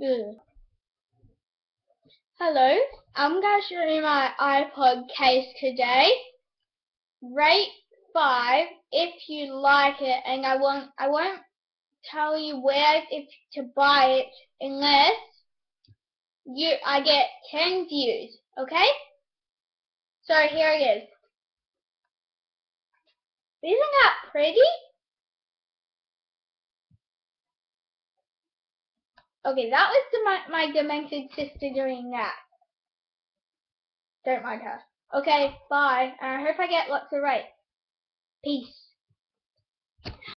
Ugh. Hello, I'm going to show you my iPod case today. Rate 5 if you like it and I won't I won't tell you where if to buy it unless you I get 10 views, okay? So here it is. Isn't that pretty? Okay, that was the, my, my demented sister doing that. Don't mind her. Okay, bye. And I hope I get lots of right. Peace.